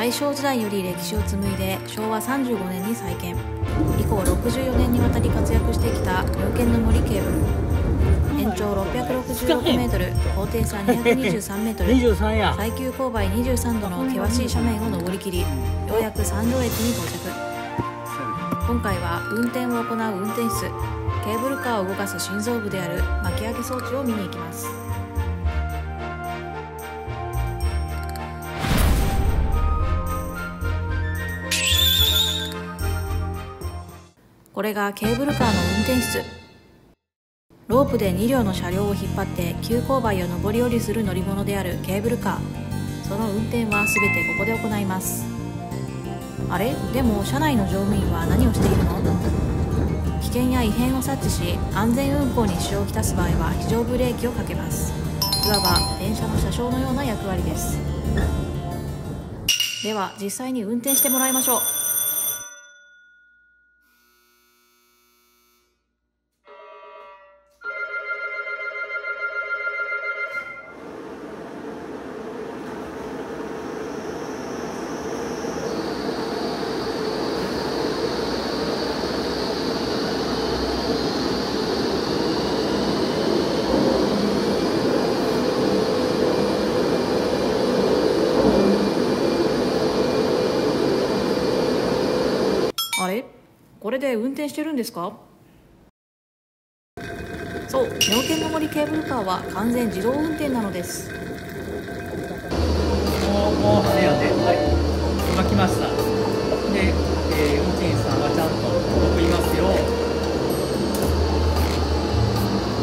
大正時代より歴史を紡いで昭和35年に再建。以降64年にわたり活躍してきた猟犬の森ケーブル延長666メートル高低差223メートル。23や。最急勾配23度の険しい斜面を登りきりようやく三条駅に到着。今回は運転を行う運転室ケーブルカーを動かす心臓部である巻き上げ装置を見に行きますこれがケーブルカーの運転室。ロープで2両の車両を引っ張って急勾配を上り下りする乗り物であるケーブルカー。その運転は全てここで行います。あれ？でも車内の乗務員は何をしているの？危険や異変を察知し安全運行に支障をきたす場合は非常ブレーキをかけます。いわば電車の車掌のような役割です。では実際に運転してもらいましょうあれこれで運転してるんですか？そう妙見の森ケーブルカーは完全自動運転なのです。もうもう早ではい。今来ました。で、えー運転手さんはちゃんと僕いますよ。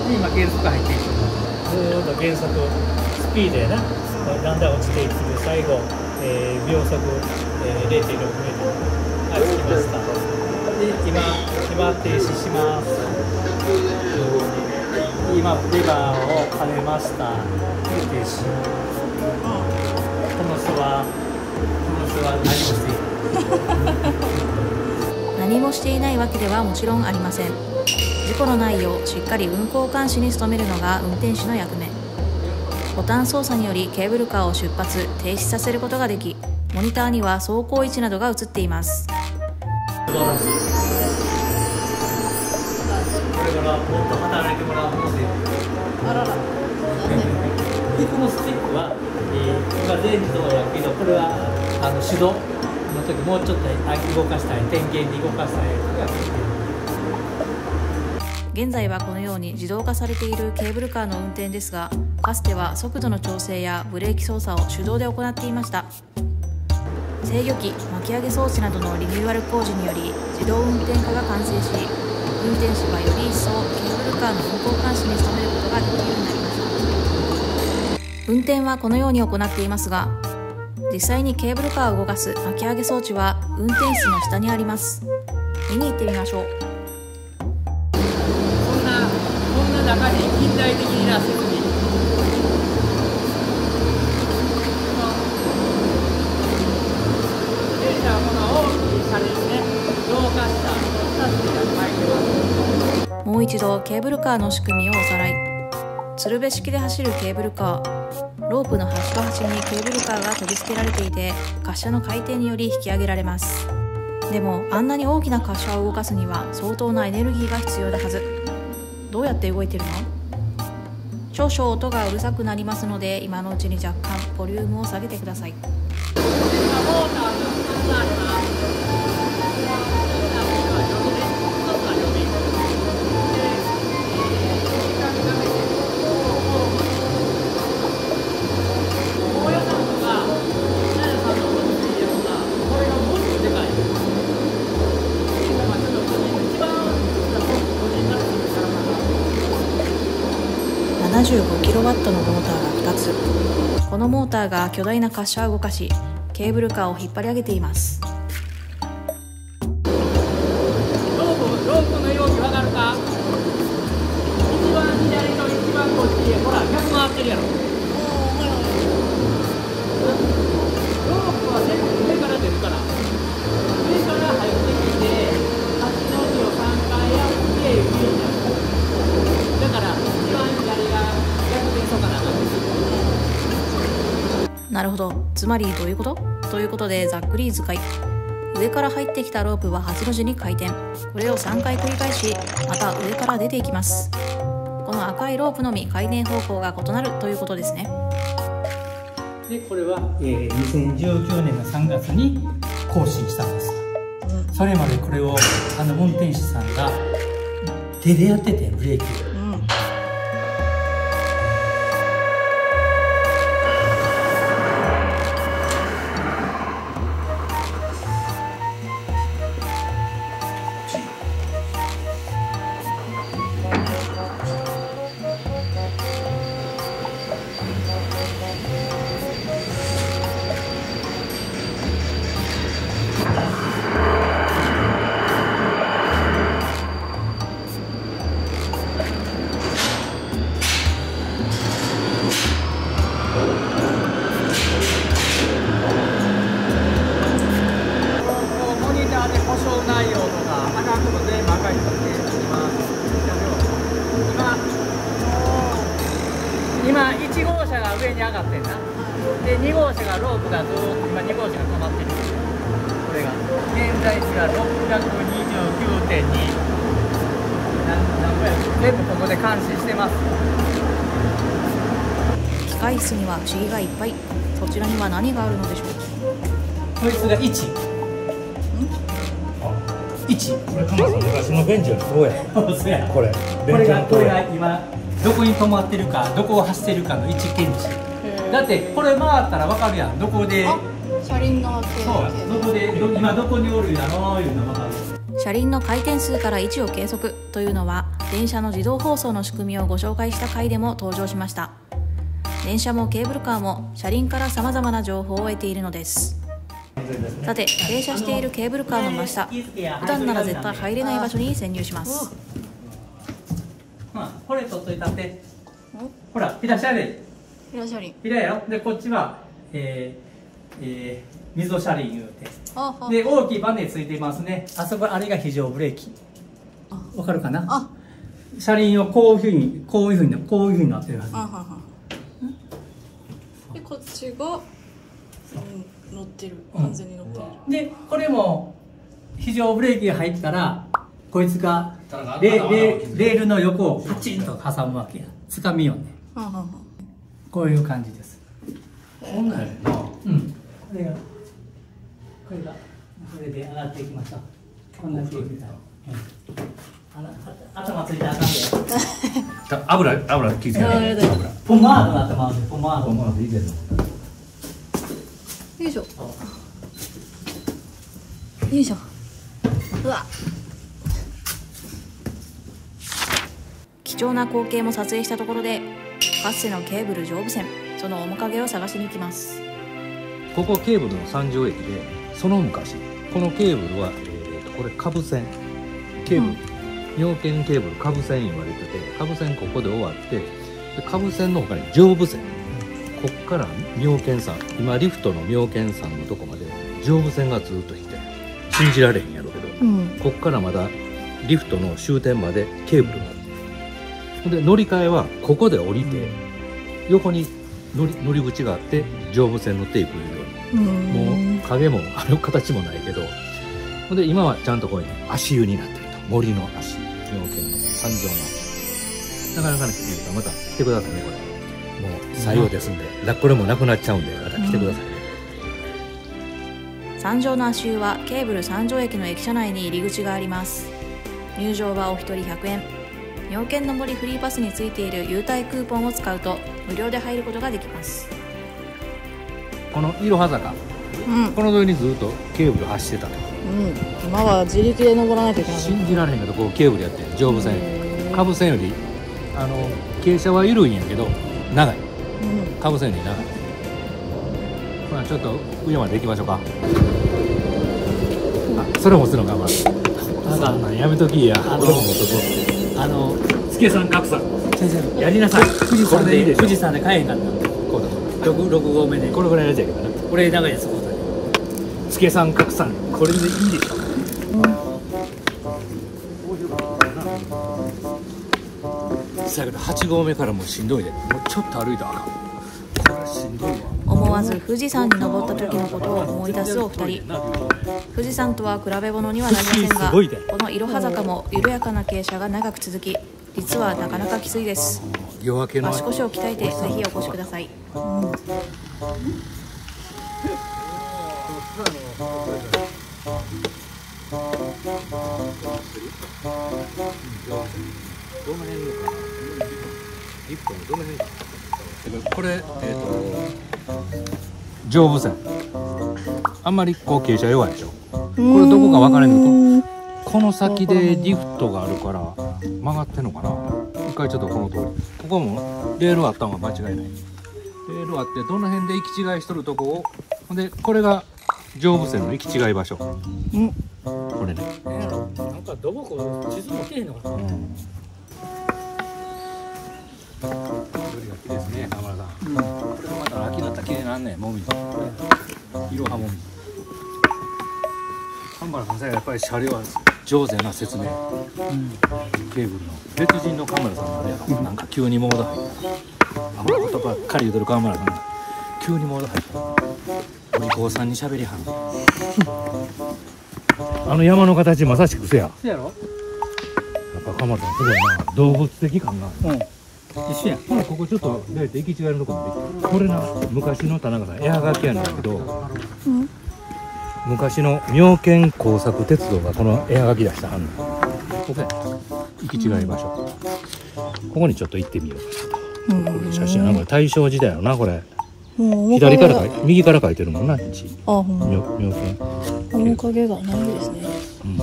で今減速入っていきずっと減速スピードやな。だんだん落ちていく最後、えー秒速、えー、0.6メートル。はい着きました。今今停止します。今レバーを跳ねました。で停止この人はこの人は何もしていない。何もしていないわけではもちろんありません。事故のないようしっかり運行監視に努めるのが運転手の役目。ボタン操作によりケーブルカーを出発停止させることができモニターには走行位置などが映っていますこれからもっと働いてもらうものであらら。でこのスティックは、えー今全自動やけどこれはあの手動の時もうちょっと動かしたい点検に動かしたいとか現在はこのように自動化されているケーブルカーの運転ですがかつては速度の調整やブレーキ操作を手動で行っていました制御機巻き上げ装置などのリニューアル工事により自動運転化が完成し運転手はより一層ケーブルカーの運行監視に努めることができるようになりました運転はこのように行っていますが実際にケーブルカーを動かす巻き上げ装置は運転室の下にあります。見に行ってみましょう。こんなこんな中で近代的な設備電車はこの大きい車両ね動化した2つが入ってますもう一度ケーブルカーの仕組みをおさらい。鶴瓶式で走るケーブルカー。ロープの端と端にケーブルカーが取り付けられていて滑車の回転により引き上げられます。でもあんなに大きな滑車を動かすには相当なエネルギーが必要だはず。どうやって動いてるの？少々音がうるさくなりますので今のうちに若干ボリュームを下げてください。75キロワットのモーターが2つ。このモーターが巨大な滑車を動かしケーブルカーを引っ張り上げています。つまりどういうこと？ということでざっくり図解。上から入ってきたロープは8の字に回転。これを3回繰り返しまた上から出ていきます。この赤いロープのみ回転方向が異なるということですね。でこれは、えー、2019年の3月に更新したんです、うん、それまでこれをあの運転手さんが手でやっててブレーキ今車がロープがずっと今2号車が止まってるこれが現在地が629.2何全部ここで監視してます機械室には不思議がいっぱいそちらには何があるのでしょうこいつが1 1これ鎌さん昔のベンチよりそうやそうやこれこれがこれが今どこに止まってるかどこを走ってるかの位置検知だってこれ回ったら分かるやん。どこで？車輪のそうどこで？今どこにおるやろ？ういうの分かる。車輪の回転数から位置を計測というのは電車の自動放送の仕組みをご紹介した回でも登場しました。電車もケーブルカーも車輪からさまざまな情報を得ているのです。さて停車しているケーブルカーの真下普段なら絶対入れない場所に潜入します。まあ、これ取っといたって。ほら左。車輪左車輪左やろでこっちはえー、えー、溝車輪言うて。で大きいバネついてますね。あそこあれが非常ブレーキ。わかるかな？車輪をこういうふうにこういうふうにこういうふうになってるはず。でこっちが、うん、乗ってる。完全に乗ってる、うん、でこれも非常ブレーキが入ったらこいつがレレレールの横をパチンと挟むわけや。つかみよね、こういう感じです。こんなんやなうん。これがこれがこれで上がっていきましょう。こんな感じだ、頭ついてあかんで。油油気付けない。ポマードなってますポマード。ポマードいいけどよいしょ。よいしょ。うわ。貴重な光景も撮影したところでかつてのケーブル上部線その面影を探しに行きます。ここケーブルの三条駅でその昔このケーブルは、えー、とこれ下部線。ケーブル、うん、尿券ケーブル下部線言われてて下部線ここで終わってで下部線の他に上部線。こっから妙見山今リフトの妙見山のとこまで上部線がずっと来て信じられへんやろうけど、うん、こっからまだリフトの終点までケーブルがで乗り換えはここで降りて、横に乗り乗り口があって上部線乗っていくように、もう影もある形もないけど。ほんで今はちゃんとこういう足湯になってると。森の足。妙見の山上の。なかなかね見るとまた来てくださいねこれ。もう採用ですんで、うん、これもなくなっちゃうんでまた来てくださいね、うん、山上の足湯はケーブル三条駅の駅舎内に入り口があります。入場はお一人100円妙見の森フリーパスについている優待クーポンを使うと無料で入ることができます。このいろは坂、うん、この沿いにずっとケーブル走ってたと、うん、今は自力で登らないといけない。信じられへんけどこうケーブルやってる上部線下部線よりあの傾斜は緩いんやけど長い、うん、下部線より長い。まあちょっと上まで行きましょうか。あそれもするのかまあなんやめときや。あのあの助さん格さん先生やりなさい。富士山で富士山で帰えへんかったこうだ六六合目で。これぐらいやりたいけどな。これ長いやつこう助さん格さんこれでいいでしょ？だけど8合目からもうしんどいでもうちょっと歩いたらこれしん。どいわ思わまず富士山に登った時のことを思い出すお二人富士山とは比べ物にはなりませんがこのいろは坂も緩やかな傾斜が長く続き実はなかなかきついです。夜明けの足腰を鍛えてぜひお越しください。どの辺のかなリフトのどの辺かなこれえっ、と上部線あんまりこう傾斜弱いでしょ。これどこか分からんけどこの先でリフトがあるから曲がってんのかな。一回ちょっとこの通り。ここもレールあったのは間違いない。レールあってどの辺で行き違いしとるとこをほんでこれが上部線の行き違い場所。これね。なんかどここ地図もけへんのかな。緑が綺麗ですね浜田さん、これがまた秋になったら綺麗なんねもみじ。いろはもみじ浜田さんさやっぱり車両は上手な説明、ケーブルの。別人のカメラさんもあれやろ、なんか急にモード入った。あんま言葉ばっかり言うてるカメラさんが。急にモード入った。お利口さんに喋りはるあの山の形まさしくせや。そうやろ？やっぱカメラさんすごいな。動物的感がある。うん。一緒やほらここちょっと大体行き違いのとこもでこれな昔の田中さん絵はがきやねんだけど、昔の妙見工作鉄道がこの絵はがき出したはんの。ここや行き違い場所。ここにちょっと行ってみよう。かなとこれ写真なんか大正時代やろなこれ。左からかい右から描いてるもんな道あほんま。妙妙見。面影がないですね。うん。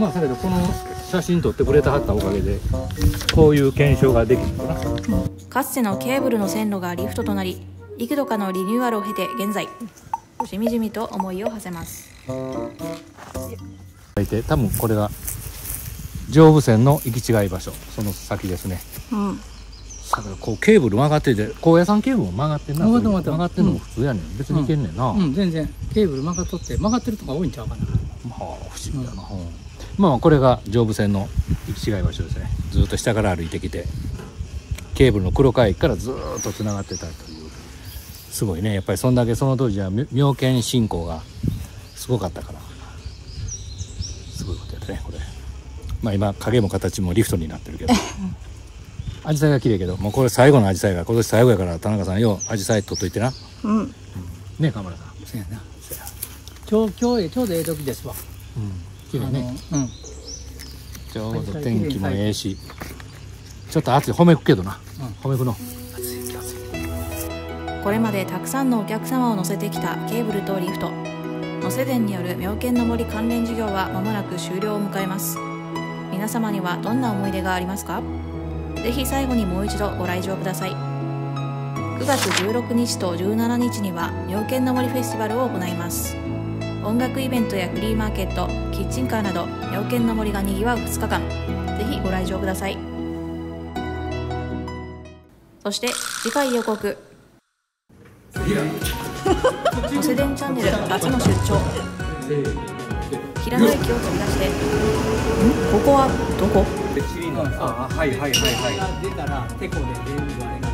まあそれでこの写真撮ってくれたはったおかげでこういう検証ができるのかな。かつてのケーブルの線路がリフトとなり幾度かのリニューアルを経て現在しみじみと思いを馳せます。多分これが上部線の行き違い場所。その先ですね。うん。だからこうケーブル曲がってて高野山ケーブルも曲がってんな曲がってんの。も普通やねん、別にいけんねんな、うん全然。ケーブル曲がっとって曲がってるとこが多いんちゃうかな。まあ不思議だな、うん。まあこれが上部線の行き違い場所ですね。ずっと下から歩いてきてケーブルの黒海からずーっとつながってたというすごいね。やっぱりそんだけその当時はみ妙見信仰がすごかったから。すごいことやったねこれ。まあ今影も形もリフトになってるけど。アジサイが綺麗けど。もうこれ最後のアジサイが今年最後やから田中さんようアジサイ取っといてな。うん。ねカメラさん。そうやな。今日今日ちょうどええ時ですわ。うん。綺麗ね。うん。ちょうど天気もええし。ちょっと暑い。褒めくけどな、褒めくのこれまでたくさんのお客様を乗せてきたケーブルとリフト。能勢電による妙見の森関連事業はまもなく終了を迎えます。皆様にはどんな思い出がありますか？ぜひ最後にもう一度ご来場ください。9月16日と17日には妙見の森フェスティバルを行います。音楽イベントやフリーマーケットキッチンカーなど妙見の森がにぎわう2日間。ぜひご来場ください。そして次回予告。能勢電チャンネル初の出張。平野駅を飛び出して。ん？ここはどこ？あはいはいはいはい。出たらテコで全部あれが